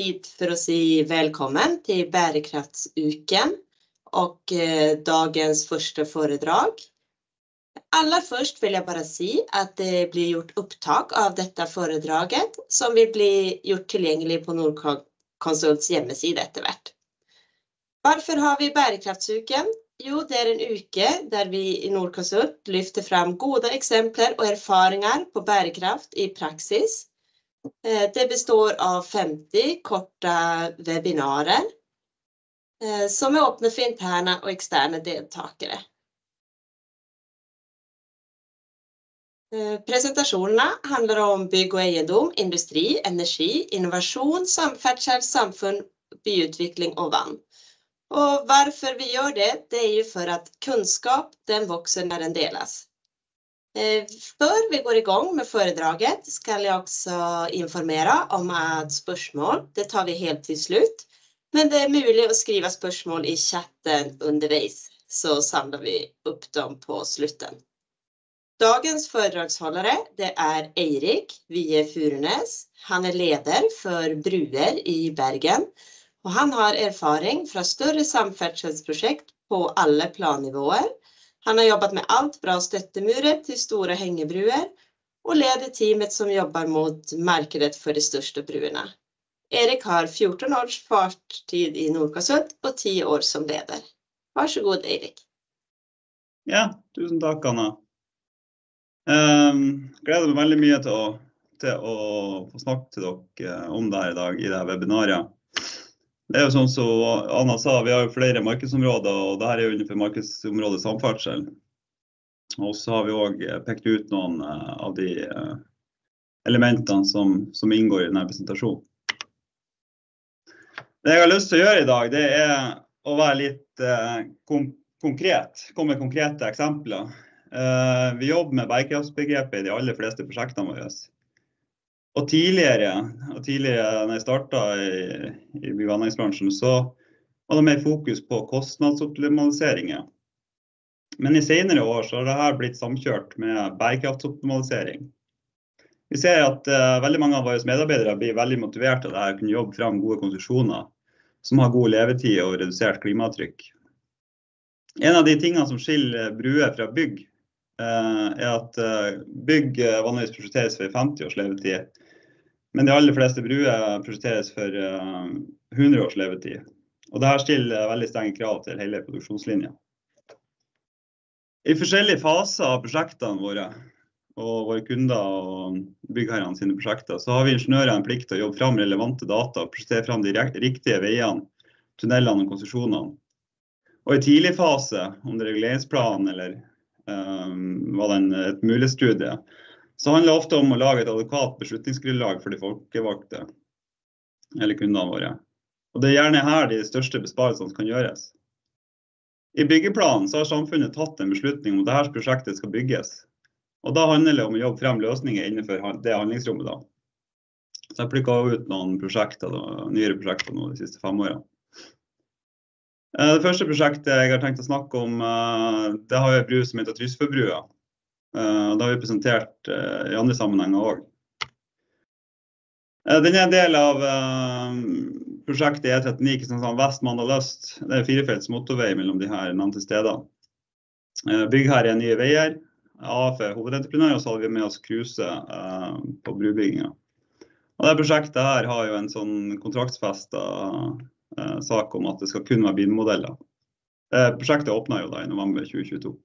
tid for å si velkommen til bærekraftsuken och eh, dagens første foredrag. Aller først vil jeg bare si at det blir gjort opptak av dette foredraget, som vil bli gjort tilgjengelig på Nordkonsults hjemmeside etter hvert. Hvorfor har vi bærekraftsuken? Jo, det er en uke der vi i Nordkonsult lyfter fram gode eksempler og erfaringer på bærekraft i praxis Eh, det består av 50 korta webbinarer eh, som är öppna för interna och externa deltagare. Eh, handler om bygg og egendom, industri, energi, innovation, samferdsel, samfunn, byutvikling og vann. Og hvorfor vi gjør det, det er jo for at kunskap den vokser når den delas. Eh, før vi går i gang med foredraget, skal jeg også informere om at spørsmål det tar vi helt til slutt. Men det er mulig å skrive spørsmål i chatten underveis, så samler vi opp dem på slutten. Dagens foredragsholdere det er Eirik Wie Furunes. Han er leder for bruer i Bergen. Og han har erfaring fra større samferdselsprosjekt på alle plannivåer han har jobbat med allt bra stöttemurer till stora hängebruer och leder teamet som jobbar mot markedet för de största bruerna. Erik har 14 års fartstid i Nordkonsult og 10 år som leder. Varsågod Erik. Ja, tusen takk Anna. Um, gleder meg veldig mye til å, til å få snakke til dere eh, om det her i dag i det webinaret. Det er jo sånn som Anna sa, vi har jo flere markedsområder, og dette er jo innenfor markedsområdet samferdsel. Og så har vi òg eh, pekt ut noen eh, av de eh, elementene som, som inngår i denne presentasjonen. Det jeg har lyst til å gjøre i dag, det er å være litt kon konkret. Komme med konkrete eksempler. Vi jobber med bærekraftsbegrepet i de aller fleste prosjektene våre. Og tidligere, og tidligere når jeg starta i, i bygg- så var det mer fokus på kostnadsoptimaliseringer. Men i senere år så har dette blitt samkjørt med bærekraftsoptimalisering. Vi ser at uh, veldig mange av våre medarbeidere blir veldig motivert av dette, kunne jobbe frem gode konstruksjoner som har god levetid og redusert klimatrykk. En av de tingene som skiller bruer fra bygg, er at uh, bygg vanligvis prosjekteres for 50 års levetid, men de aller fleste bruer prosjekteres for 100 eh, års levetid. Og dette stiller veldig strenge krav til hele produksjonslinja. I forskjellige faser av prosjektene våre og våre kunder og byggherrene sine prosjekter, så har vi ingeniører en plikt til å jobbe fram relevante data og prosjektere fram de riktige veiene, tunnelene og konstruksjonene. Og i tidlig fase, om det er reguleringsplan eller var det et mulig studie. så handler det ofte om å lage et adekvat beslutningsgrunnlag for de folkevalgte eller kundene våre. Og Det er gjerne her de største besparelsene kan gjøres. I byggeplanen så har samfunnet tatt en beslutning om at dette prosjektet skal bygges. Og Da handler det om å jobbe frem løsninger innenfor det handlingsrommet. da. Så Jeg plukka ut noen prosjekter, da, nyere prosjekter nå de siste fem årene. Eh, det første prosjektet jeg har tenkt å snakke om, eh, det har en bru som heter Trysfjordbrua. Eh, det har vi presentert i andre sammenhenger òg. Den er en del av prosjektet E39 Kristiansand vest Mandal øst. Det er firefelts motorvei mellom de her nevnte stedene. Byggherre er Nye Veier. AF er hovedentreprenør, og så har vi med oss Kruse på brubygginga. Og det Prosjektet her har jo en sånn kontraktsfesta sak om at det skal kun være bilmodeller. Prosjektet åpna jo da i november 2022.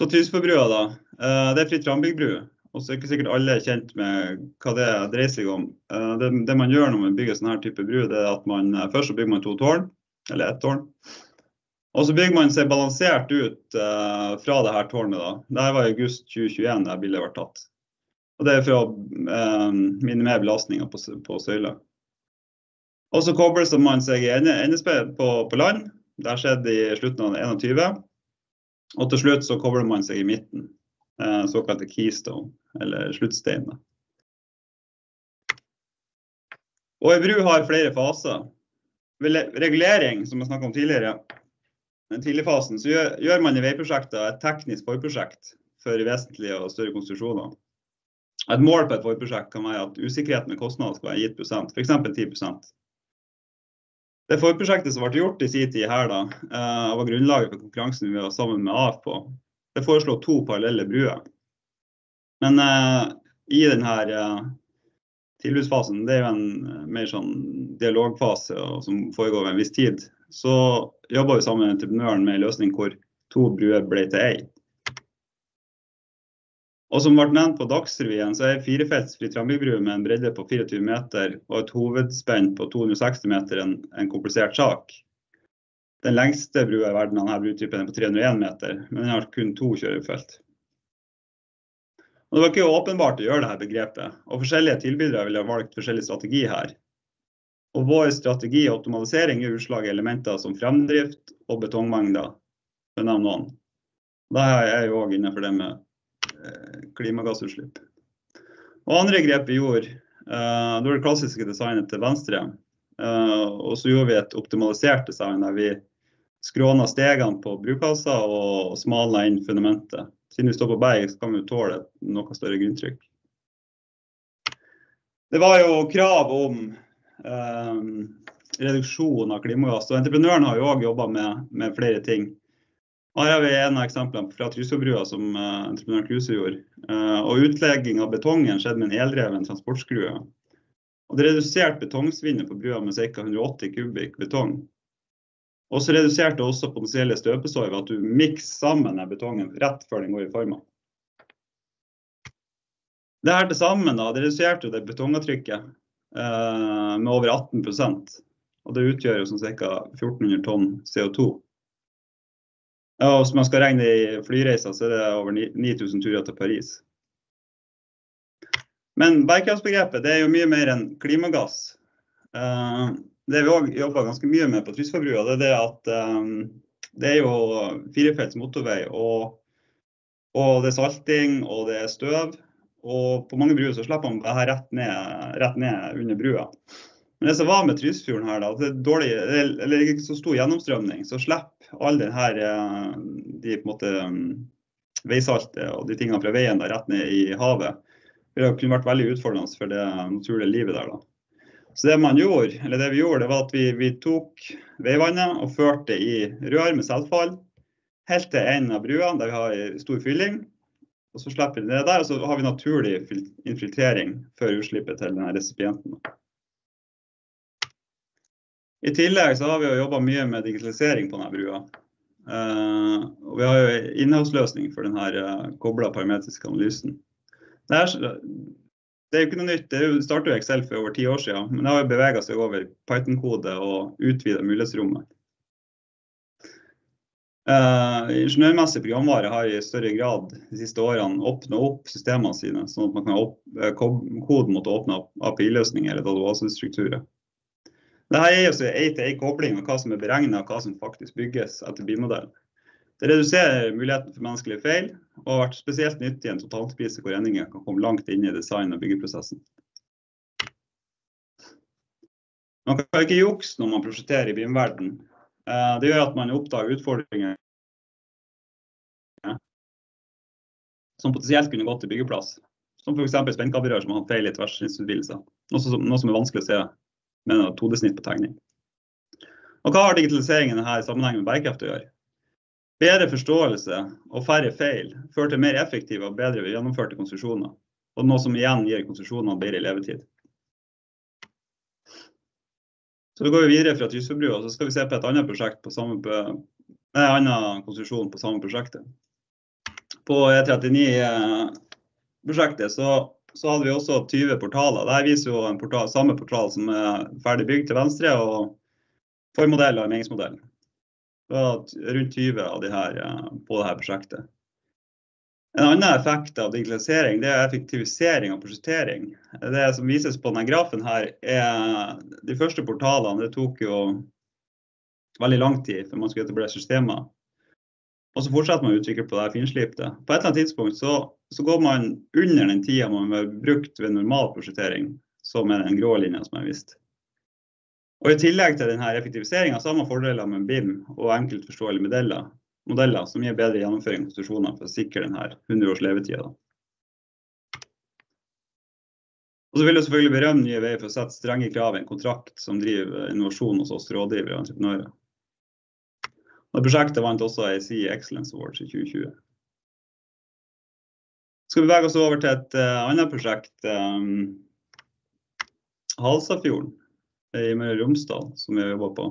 Så Tysfjordbrua, da. Eh, det er fritt rambyggbru. Og så er ikke sikkert alle er kjent med hva det dreier seg om. Eh, det, det man gjør når man bygger sånn type bru, det er at man eh, først så bygger man to tårn, eller ett tårn. Og så bygger man seg balansert ut eh, fra det her tårnet. da. Det var i august 2021 der bildet ble tatt. Og Det er for å eh, minimere belastninga på, på søyla. Og så kobler man seg i NSB på, på land. Det skjedde i slutten av 21. Og til slutt så kobler man seg i midten, eh, såkalte keystone, eller sluttstein. Og ei bru har flere faser. Ved regulering, som jeg snakka om tidligere, den tidligfasen, så gjør, gjør man i veiprosjekter et teknisk forprosjekt for vesentlige og større konstruksjoner. Et mål på et forprosjekt kan være at usikkerheten med kostnader skal være gitt prosent, f.eks. 10 Det forprosjektet som ble gjort i sin tid her, da, uh, var grunnlaget for konkurransen vi var sammen med AF på. Det foreslo to parallelle bruer. Men uh, i denne uh, tilbudsfasen, det er jo en mer sånn dialogfase som foregår over en viss tid, så jobba vi sammen med entreprenøren med en løsning hvor to bruer ble til ei. Og som ble nevnt på Dagsrevyen, så er firefelts Fritramvik-bru med en bredde på 24 meter og et hovedspenn på 260 meter en, en komplisert sak. Den lengste brua i verden av denne brutypen er på 301 meter, men den har kun to kjørefelt. Og det var ikke åpenbart å gjøre dette begrepet, og forskjellige tilbydere ville ha valgt forskjellig strategi her. Og vår strategi og optimalisering gir utslag i elementer som fremdrift og betongmengder, for å nevne noen. Da er jeg òg innenfor det med klimagassutslipp. Og andre grep vi gjorde, uh, det var det klassiske designet til venstre. Uh, og så gjorde vi et optimalisert design der vi skråna stegene på brukassa og smala inn fundamentet. Siden vi står på berg, så kan vi tåle noe større grunntrykk. Det var jo krav om um, reduksjon av klimagass, og entreprenøren har jo òg jobba med, med flere ting. Her har vi en av eksemplene fra Trysilbrua som uh, entreprenør Kluse gjorde. Uh, og Utlegging av betongen skjedde med en eldreven transportskrue. Og det reduserte betongsvinnet på brua med ca. 180 kubikk betong. Og så reduserte også potensielle støpesår ved at du mikser sammen betongen rett før den går i forma. Det her til sammen da, det reduserte det betongavtrykket uh, med over 18% og det utgjør jo ca. 1400 tonn CO2. Ja, hvis man skal regne i flyreiser, så er det over 9000 turer til Paris. Men bærekraftsbegrepet det er jo mye mer enn klimagass. Uh, det vi òg jobber ganske mye med på Trysforbrua, det er det at um, det er jo firefelts motorvei. Og, og, det er salting og det er støv. Og på mange bruer så slipper man det her rett ned, rett ned under brua. Men det som var med Trysfjorden her, da, det er dårlig, eller ikke så stor gjennomstrømning, så slipper all den her, eh, de på en måte mm, veisaltet og de tingene fra veien da, rett ned i havet. Det kunne vært veldig utfordrende for det naturlige livet der. da. Så det man gjorde, eller det vi gjorde, det var at vi, vi tok veivannet og førte i rør med selvfall helt til en av bruene der vi har stor fylling. Og så slipper vi det der, og så har vi naturlig infiltrering før utslippet til denne resipienten. I tillegg så har vi jobba mye med digitalisering på denne brua. Uh, og vi har jo innholdsløsning for denne uh, eh, kobla parametriske analysen. Det, er, det er jo ikke noe nytt. Det startet jo Excel for over ti år siden, men det har jo bevega seg over Python-kode og utvida mulighetsrommet. Uh, ingeniørmessig programvare har i større grad de siste årene åpna opp systemene sine, sånn at man kan opp, koden å åpne API-løsninger eller databasestrukturer. Dette gir en ei-til-ei-kobling av hva som er beregna og hva som faktisk bygges etter bilmodellen. Det reduserer muligheten for menneskelige feil, og har vært spesielt nyttig i en totalprise hvor endringer kan komme langt inn i design- og byggeprosessen. Man kan ikke jukse når man prosjekterer i BIM-verden. Eh, det gjør at man oppdager utfordringer som potensielt kunne gått til byggeplass. Som f.eks. spennkabelrør som har feil i tversinnsutvidelser. Noe som er vanskelig å se med en todesnitt på tegning. Og hva har digitaliseringen i denne sammenhengen med bærekraft å gjøre? Bedre forståelse og færre feil fører til mer effektive og bedre gjennomførte konstruksjoner. Og noe som igjen gir konsesjonene bedre levetid. Så vi går videre fra Tysfjordbrua så skal vi se på et annet prosjekt på samme, nei, annen konstruksjon på samme prosjektet. På E39-prosjektet så så hadde vi også 20 portaler. Dette viser jo portal, samme portal som er ferdig bygd til venstre, og formodell og armeringsmodell. Rundt 20 av de her eh, på dette prosjektet. En annen effekt av digitalisering det er effektivisering og prosjektering. Det som vises på denne grafen her, er de første portalene. Det tok jo veldig lang tid før man skulle etablere systemer. Og så fortsetter man å utvikle på det finslipte. På et eller annet tidspunkt så, så, går man under den tida man har brukt ved normal prosjektering, som er den grå linja som er vist. Og I tillegg til denne effektiviseringa har man fordeler med BIM og enkelt forståelige modeller, modeller som gir bedre gjennomføring av konstruksjoner for å sikre denne 100 års levetida. Og så vil jeg selvfølgelig berømme Nye Veier for å sette strenge krav i en kontrakt som driver innovasjon hos oss rådgivere og entreprenører. Og prosjektet vant også AIC Excellence Awards i 2020. Skal vi bevege oss over til et uh, annet prosjekt, um, Halsafjorden i Møre og Romsdal, som vi har jobba på.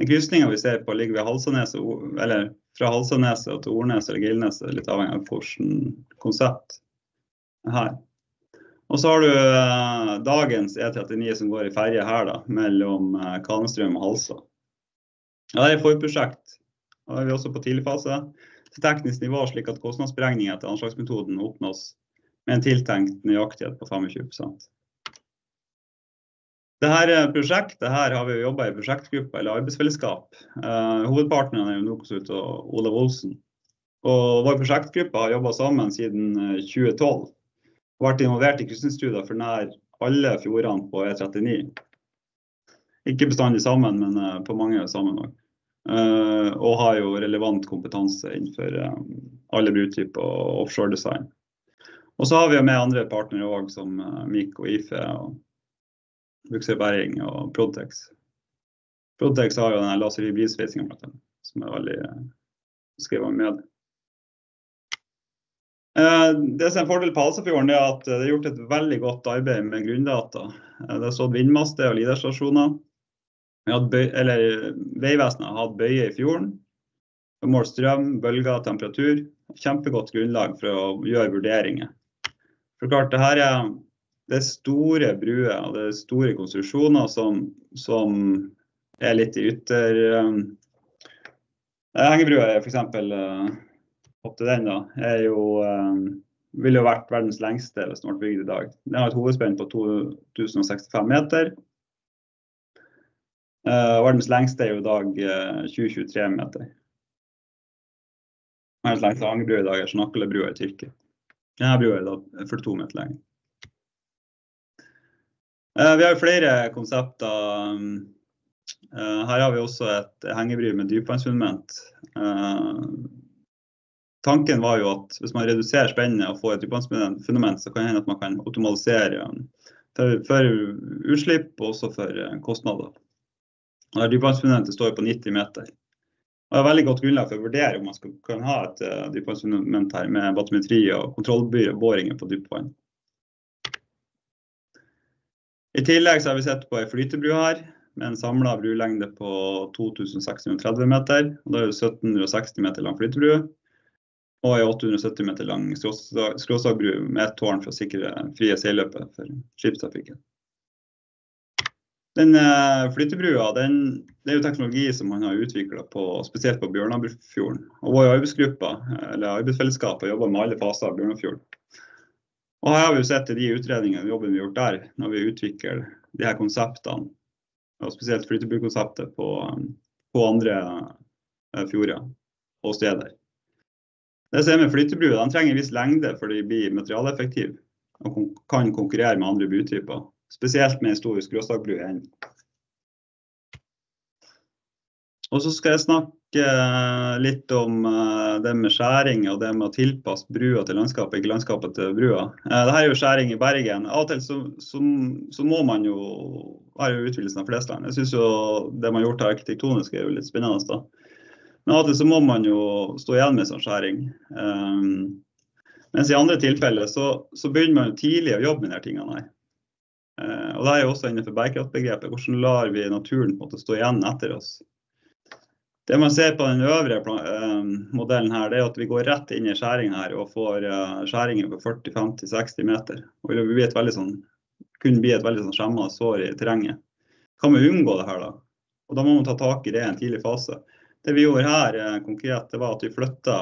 Den krysninga vi ser på ligger ved Halsaneset, eller fra Halsaneset til Ornes eller Gildneset, litt avhengig av hvilket konsept her. Og så har du uh, dagens E39 som går i ferje her, da, mellom uh, Kanestrøm og Halsa. Ja, det er et forprosjekt. Da er vi også på tidlig fase til teknisk nivå, slik at kostnadsberegninger etter anslagsmetoden oppnås med en tiltenkt nøyaktighet på 25% dette eh, prosjektet her har vi jobba i prosjektgruppa eller arbeidsfellesskap. Uh, hovedpartneren er jo NOKOSUT og Olav Olsen. Og vår prosjektgruppe har jobba sammen siden 2012. Eh, og vært involvert i krysningsstudier for nær alle fjordene på E39. Ikke bestandig sammen, men uh, på mange sammen òg. Uh, og har jo relevant kompetanse innenfor alle brutyper og offshore design. Og så har vi med andre partnere òg, som MIK og IFE. og bukserbæring og Protex. Protex har jo den laserhybridsveisinga blant som er veldig eh, skrevet med. Eh, det som er en fordel på Halsafjorden, er at det er gjort et veldig godt arbeid med grunndata. Eh, det er stått vindmaster og liderstasjoner. Vegvesenet har hatt bøye i fjorden. Målt strøm, bølger, temperatur. Kjempegodt grunnlag for å gjøre vurderinger. For klart, det her er det store bruer og det store konstruksjoner som, som er litt i ytter... Um, Hengebrua er f.eks. Uh, opp til den, da, er jo um, ville jo vært verdens lengste hvis den ble bygd i dag. Den har et hovedspenn på 2065 meter. Uh, verdens lengste er jo i dag uh, 2023 meter. Verdens lengste Angebru i dag er Snakkelbrua i Tyrkia. Denne brua er da 42 meter lenge. Eh, vi har flere konsepter. Eh, her har vi også et hengebry med dypvannsfundament. Eh, tanken var jo at hvis man reduserer spennet og får et dypvannsfundament, så kan det hende at man kan optimalisere for, for utslipp og også for kostnader. Dypvannsfundamentet står på 90 meter. Og det er veldig godt grunnlag for å vurdere om man skal, kan ha et dypvannsfundament her med batometri og kontrollboringer på dypvann. I tillegg så har vi sett på ei flytebru her med en samla brulengde på 2630 meter. og Da er det 1760 meter lang flytebru og ei 870 meter lang skråstagbru med ett tårn for å sikre frie seilløpet for skipstrafikken. Den eh, flytebrua den, det er jo teknologi som man har utvikla spesielt på Bjørnabufjorden. Og vår arbeidsgruppe, eller arbeidsfellesskap har jobba med alle faser av Bjørnafjorden. Og her har vi jo sett i de utredningene jobben vi har gjort der, når vi utvikler de her konseptene, og spesielt flyttebrukonseptet på, på andre eh, fjorder og steder. Det som er med flytebruer, de trenger en viss lengde for de blir materialeffektive og kan konkurrere med andre butyper. Spesielt med historisk gråstakblue enden. Og så skal jeg snakke eh, litt om eh, det med skjæring og det med å tilpasse brua til landskapet, ikke landskapet til brua. Eh, Dette er jo skjæring i Bergen. Av og til så, så, så må man jo har jo utvidelsen av Flesland. Jeg syns jo det man har gjort arkitektonisk er jo litt spennende. da. Men av og til så må man jo stå igjen med sånn skjæring. Um, mens i andre tilfeller så, så, begynner man jo tidlig å jobbe med disse tingene her. Uh, og det er jo også innenfor bærekraftbegrepet. Hvordan lar vi naturen måte stå igjen etter oss? Det man ser på den øvre uh, modellen her, det er at vi går rett inn i skjæringen her og får uh, skjæringer på 40-50-60 meter. Og det bli sånn, kunne bli et veldig sånn skjemma sår i terrenget. Kan vi unngå det her da? Og da må man ta tak i det i en tidlig fase. Det vi gjorde her konkret, det var at vi flytta,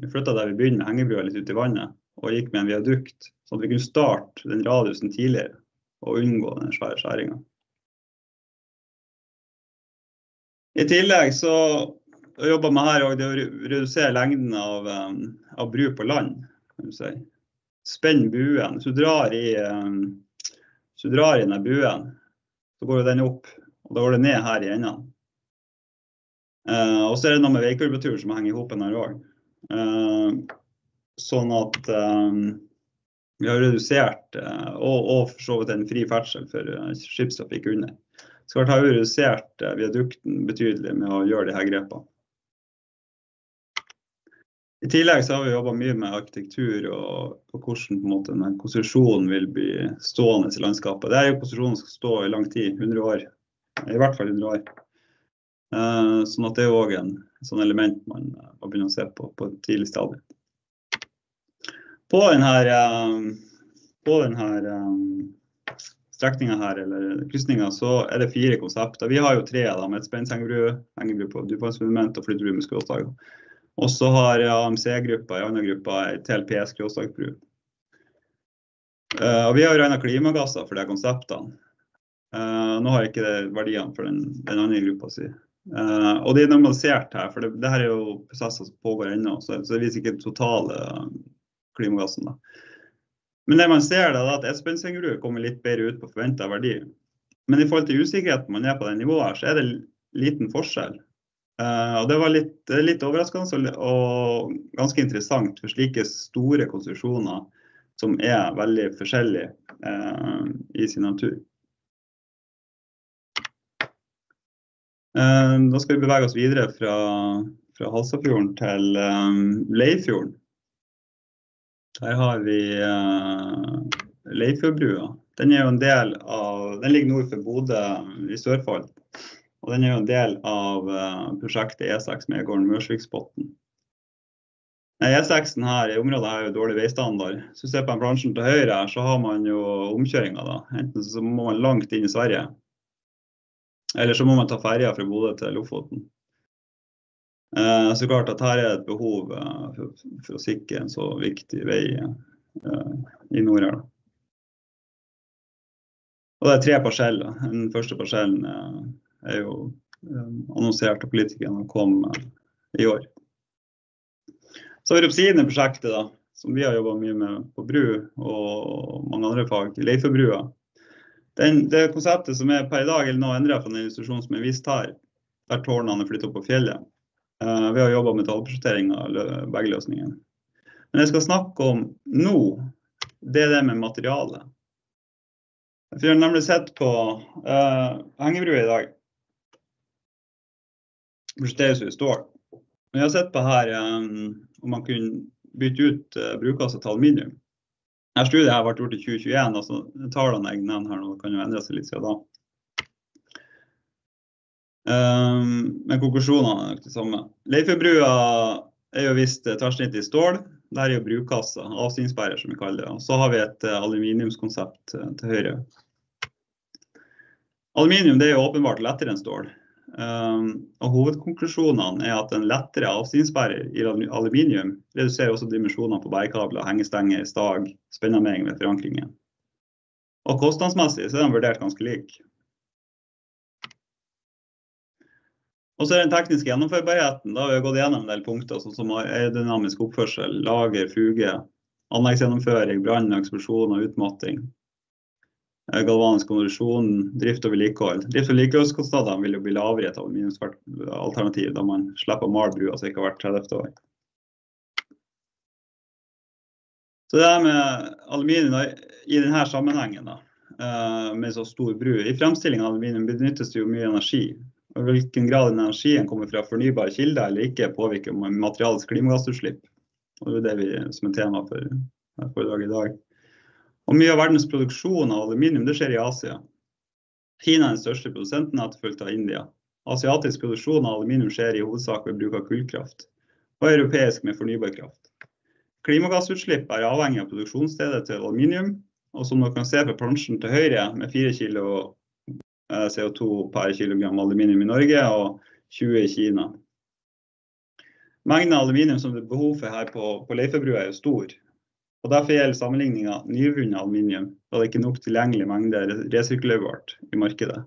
vi flytta der vi begynner med hengebrua litt ut i vannet og gikk med en viadukt, sånn at vi kunne starte den radiusen tidligere og unngå den svære skjæringa. I tillegg så jobber man her òg å redusere lengden av, um, av bru på land. Si. Spenn buen. Hvis du drar i, um, hvis du drar i denne buen, så går den opp. Og da går det ned her i endene. Uh, og så er det noe med veikurvatur som henger i hopen her òg. Sånn at Vi har redusert, og, og for så vidt en fri ferdsel for skipstrafikk under. Så har vi redusert viadukten betydelig med å gjøre disse grepene. I tillegg så har vi jobba mye med arkitektur og, og hvordan på en måte, denne konstruksjonen vil bli stående i landskapet. Det er jo konstruksjonen skal stå i lang tid, 100 år. I hvert fall 100 år. Sånn at det er òg en sånn element man må begynne å se på på et tidlig stadium. På denne, uh, på denne uh, strekninga her, eller krysninga, så er det fire konsepter. Vi har jo tre av dem. Et spennshengebru, hengebru på dypvannsfundament og flyttebru med skråstager. Og så har AMC-gruppa i andre gruppa ei TLPS skråstakbru. Uh, vi har regna klimagasser for de konseptene. Uh, nå har jeg ikke verdiene for den, den andre gruppa si. Uh, og det er normalisert her, for det, det her er jo prosesser som pågår ennå. Så, så, det viser ikke totale klimagassen. Da. Men det man ser da, er at Espensengrud kommer litt bedre ut på forventa verdi. Men i forhold til usikkerheten man er på det nivået, her, så er det liten forskjell. Uh, og Det var litt, litt overraskende og, ganske interessant for slike store konstruksjoner som er veldig forskjellige uh, i sin natur. Uh, da skal vi bevege oss videre fra, fra Halsafjorden til Leifjorden. Der har vi Leifjordbrua. Den, er jo en del av, den ligger nord for Bodø i Sørfold. Og den er jo en del av uh, prosjektet E6 Megården-Mørsviksbotn. E6-en her i området har jo dårlig veistandard. Så ser på den bransjen til høyre her, så har man jo omkjøringa. da. Enten så må man langt inn i Sverige, eller så må man ta ferja fra Bodø til Lofoten. Uh, så klart at her er et behov uh, for, å sikre en så viktig vei i nord her. Og det er tre parseller. Den første parsellen er jo eh, annonsert av politikerne og kom eh, i år. Så har vi Rupsine-prosjektet, som vi har jobba mye med på bru og mange andre fag. Leifebrua. Det konseptet som er per i dag eller nå endra fra den institusjonen som er vist her, der tårnene er flyttet opp på fjellet. Uh, vi har jobba med tallprosjektering av begge løsningene. Men jeg skal snakke om nå, det er det med materialet. Vi har nemlig sett på uh, hengebrua i dag Prosjekteres i stål. Men jeg har sett på her um, om man kunne bytte ut uh, brukerkasser til aluminium. Dette studiet her ble gjort i 2021, altså tallene jeg nevner her nå kan jo endre seg litt siden da. Um, men konklusjonene er nok de samme. Leifebrua er jo visst tverrsnitt i stål. Der er jo brukasse, avstigningsbærer som vi kaller det. Og så har vi et uh, aluminiumskonsept uh, til høyre. Aluminium det er jo åpenbart lettere enn stål. Um, og Hovedkonklusjonene er at en lettere avstigningsbærer i aluminium reduserer også dimensjonene på bærekabler, hengestenger, stag, spennarmering ved forankringen. Og kostnadsmessig så er de vurdert ganske like. Og så er den tekniske gjennomførbarheten. Da har vi gått gjennom en del punkter, sånn som aerodynamisk oppførsel, lager, fuge, anleggsgjennomføring, brann, eksplosjon og utmatting. Eh, galvanisk konduksjon, drift og vedlikehold. Drift- og vedlikeholdskostnadene vil jo bli lavere i et aluminiumsalternativ, da man slipper å male brua ca. hvert 30. år. Så det med aluminium i denne sammenhengen, da, eh, med så stor bru I fremstilling av aluminium benyttes det jo mye energi. Hvilken grad energien kommer fra fornybare kilder eller ikke, påvirker materialets klimagassutslipp. Og det er det vi, som er tema for foredraget i dag. Og mye av verdens produksjon av aluminium det skjer i Asia. Kina er den største produsenten, etterfulgt av India. Asiatisk produksjon av aluminium skjer i hovedsak ved bruk av kullkraft, og europeisk med fornybar kraft. Klimagassutslipp er avhengig av produksjonsstedet til aluminium, og som dere kan se på plansjen til høyre, med 4 kg CO2 per kilogram aluminium i Norge og 20 i Kina. Mengden aluminium som det er behov for her på, på Leifebrua er jo stor, og Derfor gjelder sammenligninga nyvunnet aluminium, da det ikke er nok tilgjengelig mengde resirkulerbart i markedet.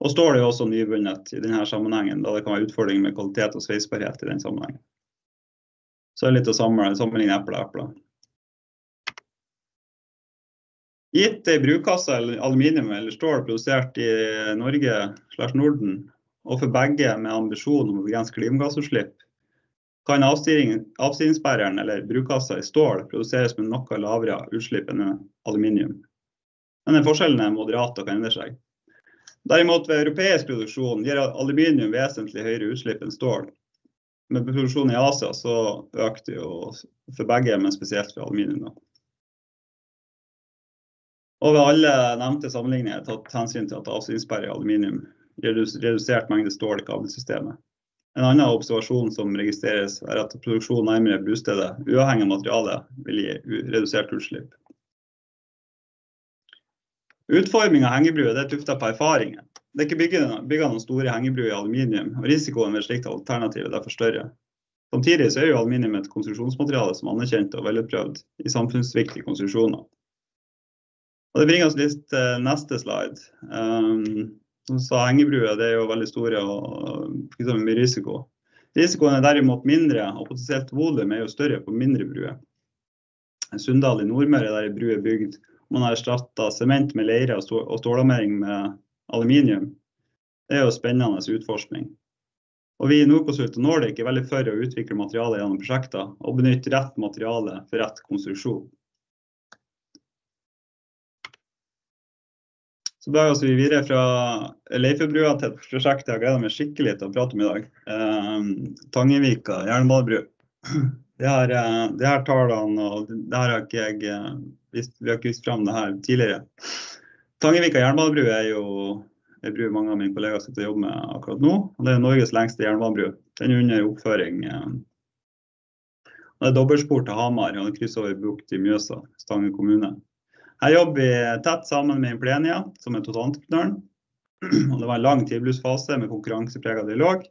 Og står det jo også nyvunnet i denne sammenhengen, da det kan være utfordringer med kvalitet og sveisbarhet i den sammenhengen. Så det er litt å sammenligne epler og epler. Gitt ei brukkasse aluminium eller stål produsert i Norge slash Norden, og for begge med ambisjon om å begrense klimagassutslipp, kan avstigningsbæreren eller brukassa i stål produseres med noe lavere utslipp enn aluminium. Denne forskjellen er moderat og kan endre seg. Derimot ved europeisk produksjon gir aluminium vesentlig høyere utslipp enn stål. Med produksjon i Asia så økte jo for begge, men spesielt for aluminium. Da. Og ved alle nevnte sammenligninger er tatt hensyn til at avstigningssperre i aluminium redusert mengde stål i kabelsystemet. En annen observasjon som registreres er at produksjon nærmere brustedet, uavhengig av materialet, vil gi redusert utslipp. Utforming av hengebruer er tuftet på erfaringer. Det er ikke bygget noen store hengebruer i aluminium, og risikoen ved slikt alternativ er derfor større. Samtidig er jo aluminium et konstruksjonsmateriale som er anerkjent og velutprøvd i samfunnsviktige konstruksjoner. Og det bringer oss litt til neste slide. Um, som sa hengebruer er jo veldig store og liksom, mye risiko. Risikoen er derimot mindre, og potensielt volum er jo større på mindre bruer. Sunndal i Nordmøre der en bru er bygd, man har erstatta sement med leire og stålarmering med aluminium. Det er jo spennende utforskning. Og vi i Nordkonsult og Nordic er veldig for å utvikle materialer gjennom prosjekter og benytte rett materiale for rett konstruksjon. Så beveger vi videre fra Leifebrua til et prosjekt jeg har gleda meg skikkelig til å prate om i dag. Eh, Tangevika jernbanebru. Det her, eh, det tallene og det her har ikke jeg eh, vist, vi har ikke vist fram det her tidligere. Tangevika jernbanebru er jo en bru mange av mine kollegaer sitter og jobber med akkurat nå. og Det er Norges lengste jernbanebru. Den er under oppføring. Eh, det er dobbeltspor til Hamar og krysser over bukt i Mjøsa, Stange kommune. Her jobber tett sammen med Implenia, som er totalentreprenøren. Det var en lang tilbudsfase med konkurransepreget dialog.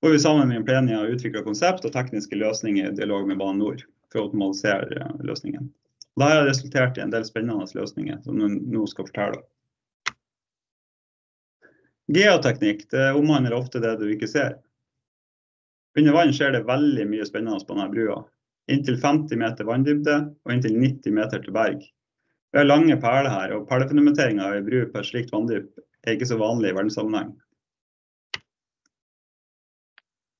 Hvor vi sammen med Implenia utvikla konsept og tekniske løsninger i dialog med Bane NOR for å optimalisere eh, løsningen. Dette har resultert i en del spennende løsninger som jeg nå skal fortelle. Geoteknikk det omhandler ofte det du ikke ser. Under vann skjer det veldig mye spennende på denne brua. Inntil 50 meter vanndybde og inntil 90 meter til berg. Vi har lange perler her, og perlefundamenteringa i bruker på et slikt vanndyp er ikke så vanlig i verdenssammenheng.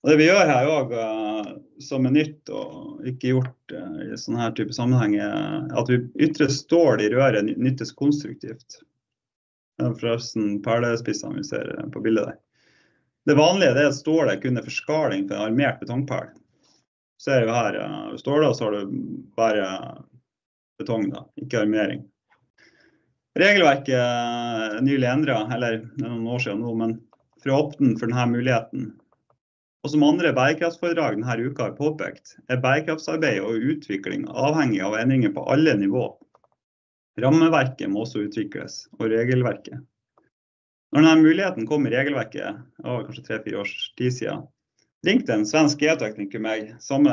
Og det vi gjør her òg, uh, som er nytt og ikke gjort uh, i sånne her type sammenheng, er at vi ytre stål i røret nyttes konstruktivt. Det er forresten perlespissene vi ser uh, på bildet der. Det vanlige er at stålet kun er forskaling for en armert betongperl. Ser vi her stålet, så har du bare betong, da, ikke armering. Regelverket er nylig endra, eller det er noen år siden nå, men for å åpne for denne muligheten. Og som andre bærekraftsforedrag denne uka har påpekt, er bærekraftsarbeid og utvikling avhengig av endringer på alle nivå. Rammeverket må også utvikles, og regelverket. Når denne muligheten kom i regelverket, det kanskje tre-fire års tid siden, ringte en svensk geotekniker meg samme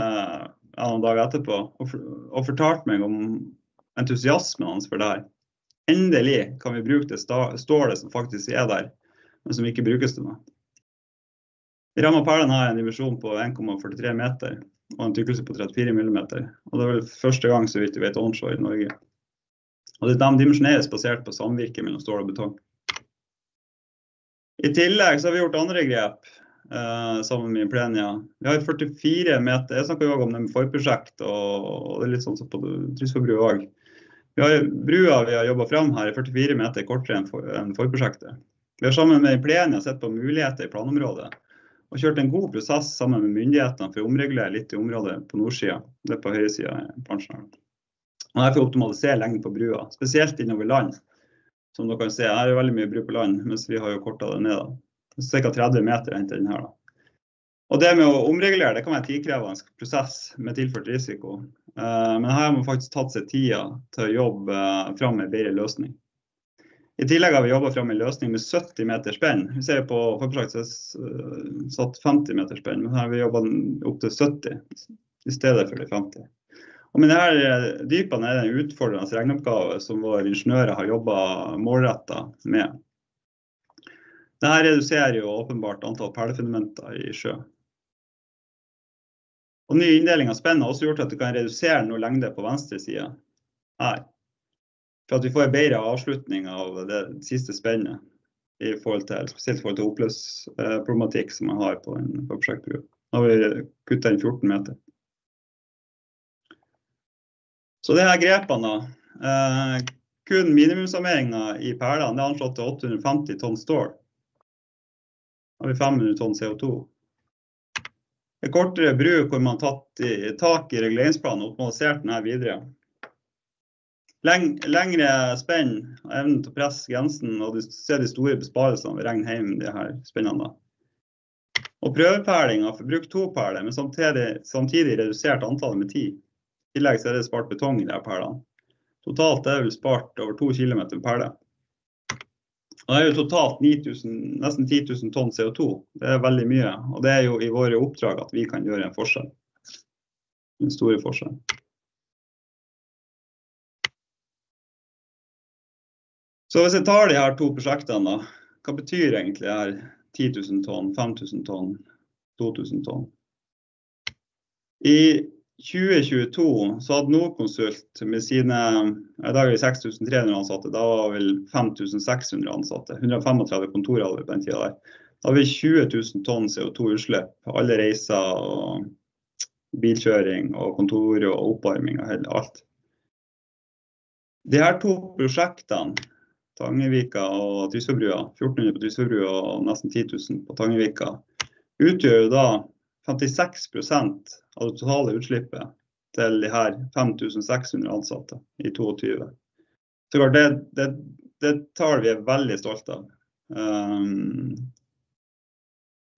noen dag etterpå og fortalte meg om entusiasmen hans for det her. Endelig kan vi bruke det stålet som faktisk er der, men som ikke brukes til noe. Ramma perlen har en dimensjon på 1,43 meter og en tykkelse på 34 mm. Og det er vel første gang så vidt vi vet onshore i Norge. Og De dimensjoneres basert på samvirke mellom stål og betong. I tillegg så har vi gjort andre grep eh, sammen med Implenia. Vi har 44 meter, Jeg snakka òg om det med forprosjekt, og, og, litt sånn som på Trysfjordbrua òg. Vi har Brua vi har jobba fram her er 44 meter kortere enn, for, enn forprosjektet. Vi har sammen med Plenia sett på muligheter i planområdet og kjørt en god prosess sammen med myndighetene for å omregulere litt i området på nordsida. Det er på høyresida i plansjen. Og her får optimalisere lengden på brua, spesielt innover land. Som dere kan se, her er veldig mye bru på land, mens vi har jo korta det ned. Ca. 30 meter inntil den her. Da. Og det med å omregulere det kan være en tidkrevende prosess med tilført risiko. Eh, men her har man faktisk tatt seg tida til å jobbe eh, fram en bedre løsning. I tillegg har vi jobba fram en løsning med 70 meter spenn. Vi ser på forprosjektet eh, satt 50 meter spenn, men her har vi jobba opp til 70 i stedet for de 50. Og med denne dypene er det en utfordrende regneoppgave som våre ingeniører har jobba målretta med. Dette reduserer jo åpenbart antall perlefundamenter i sjø. Og Ny inndeling av spenn har også gjort at du kan redusere noe lengde på venstre side her. For at vi får en bedre avslutning av det siste spennet, i forhold til, spesielt i forhold til oppløsproblematikk som man har på en på prosjektbru. Da har vi kutta inn 14 meter. Så de her grepene, da. Eh, kun minimumsarmeringa i perlene er anslått til 850 tonn stål. Da har vi 500 tonn CO2. Et kortere bruk hvor man tatt i, tak i reguleringsplanen og optimalisert den her videre. Leng, lengre spenn, og evnen til å presse grensen og de, se de store besparelsene ved regn hjem de her spennene. Og prøveperling av forbruk to perler, men samtidig, samtidig redusert antallet med ti. I tillegg er det spart betong i de her perlene. Totalt er det vel spart over to km perle. Det er jo totalt 9000, nesten 10 000 tonn CO2. Det er veldig mye. Og det er jo i våre oppdrag at vi kan gjøre en forskjell. En store forskjell. Så hvis jeg tar de her to prosjektene, da. Hva betyr egentlig her 10 000 tonn, 5000 tonn, 2000 tonn? I 2022 så hadde Norconsult med sine I dag er det 6300 ansatte, da var vel 5600 ansatte. 135 kontorer hadde vi på den tida. Da har vi 20 000 tonn CO2-utslipp. Alle reiser og bilkjøring og kontor og oppvarming og alt. De her to prosjektene, Tangevika og Tysfjordbrua, 1400 på Tysfjordbrua og nesten 10 000 på Tangevika, utgjør jo da 56% av det totale utslippet til de her 5600 ansatte i 2022. Så det, det, det tall vi er veldig stolte av. Um,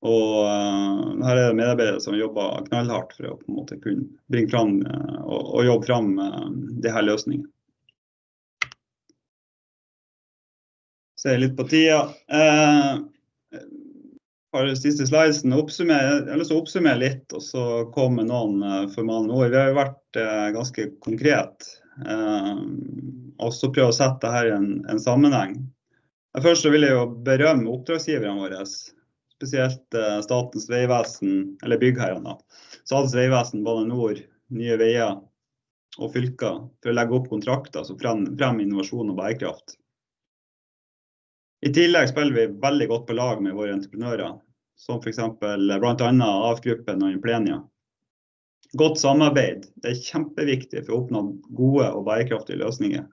og uh, her er det medarbeidere som jobber knallhardt for å på en måte kunne bringe fram uh, og, og, jobbe fram uh, de her løsningene. Ser litt på tida. Uh, har siste slidesen oppsummere, jeg å oppsummere litt og så komme noen uh, formale ord. Vi har jo vært uh, ganske konkret uh, og så prøve å sette dette i en, en, sammenheng. Først vil jeg jo berømme oppdragsgiverne våre, spesielt Statens vegvesen, eller byggherrene. Statens vegvesen, Bane NOR, Nye Veier og fylker for å legge opp kontrakter som fremmer innovasjon og bærekraft. I tillegg spiller vi veldig godt på lag med våre entreprenører, som f.eks. bl.a. AF-gruppen og Implenia. Godt samarbeid er kjempeviktig for å oppnå gode og bærekraftige løsninger.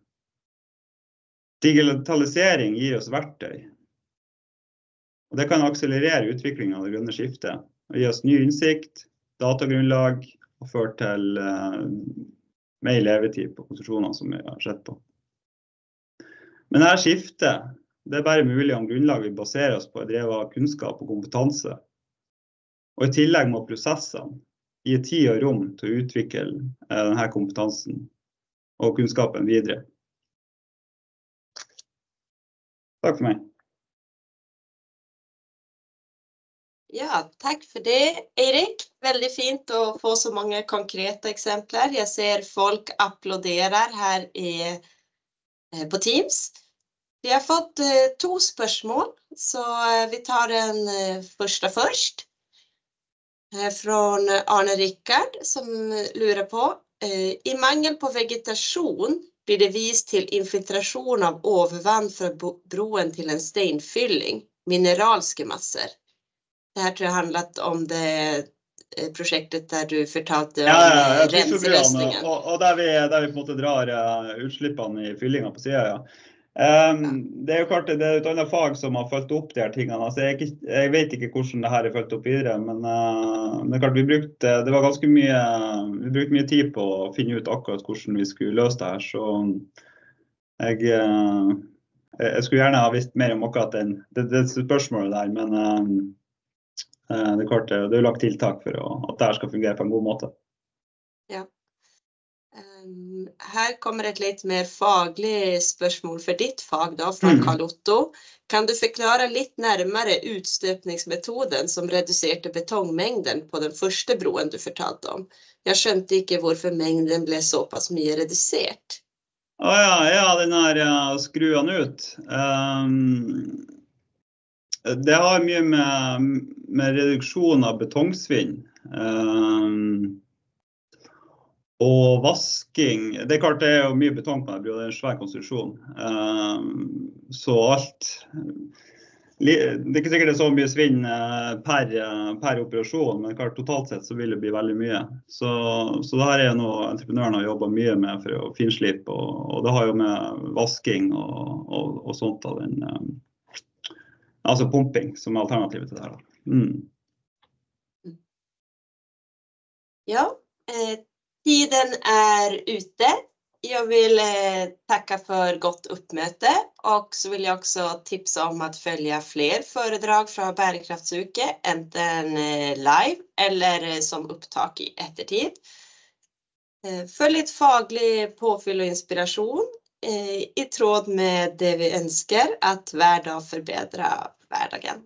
Digitalisering gir oss verktøy. Og det kan akselerere utviklingen av det grønne skiftet og gi oss ny innsikt, datagrunnlag og føre til uh, mer levetid på konsesjonene som vi har sett på. Men dette skiftet det er bare mulig om grunnlaget baserer oss på er drevet av kunnskap og kompetanse. Og i tillegg må prosessene gi tid og rom til å utvikle eh, denne kompetansen og kunnskapen videre. Takk for meg. Ja, takk for det, Eirik. Veldig fint å få så mange konkrete eksempler. Jeg ser folk applauderer her i, eh, på Teams. Vi har fått eh, to spørsmål, så eh, vi tar den eh, første først. Fra Arne Rikard, som lurer på I mangel på vegetasjon blir det vist til infiltrasjon av overvann fra broen til en steinfylling, mineralske masser. Det her tror jeg handlet om det prosjektet der du fortalte om ja, ja, ja, renseløsningen. Og, og der, vi, der, vi, på en måte drar utslippene i fyllinga på sida, ja. Um, det er jo klart det er et annet fag som har fulgt opp de her tingene. Altså, jeg, jeg, vet ikke hvordan det her er fulgt opp videre, men uh, det er klart vi brukte, det var ganske mye, vi brukte mye tid på å finne ut akkurat hvordan vi skulle løse det her. Så jeg, uh, jeg skulle gjerne ha visst mer om akkurat den, det, det spørsmålet der, men uh, det er klart det er lagt tiltak for å, at det her skal fungere på en god måte. Ehm, her kommer et litt mer faglig spørsmål for ditt fag, da, fra mm. Karl Otto. Kan du forklare litt nærmere utstøpningsmetoden som reduserte betongmengden på den første broen du fortalte om? Jeg skjønte ikke hvorfor mengden ble såpass mye redusert. Å ja, ja, den her ja, skru ut. Um, det har mye med, med reduksjon av betongsvinn. Um, og vasking Det er klart det er mye betong på den det er en svær konstruksjon. Um, så alt det er ikke sikkert det er så mye svinn per, per, operasjon, men klart, totalt sett så vil det bli veldig mye. Så, så det her er noe entreprenøren har jobba mye med for å finslipe, og, og, det har jo med vasking og, og, og sånt av den Altså pumping som er alternativet til det her. Mm. Ja, eh, tiden er ute. Jag vill takke tacka för gott uppmöte och så vill jag också tipsa om att följa fler föredrag från Bärkraftsuke, enten eh, live eller som upptak i ettertid. Følg litt faglig påfyll og inspirasjon i tråd med det vi ønsker, at hver dag forbedrer hverdagen.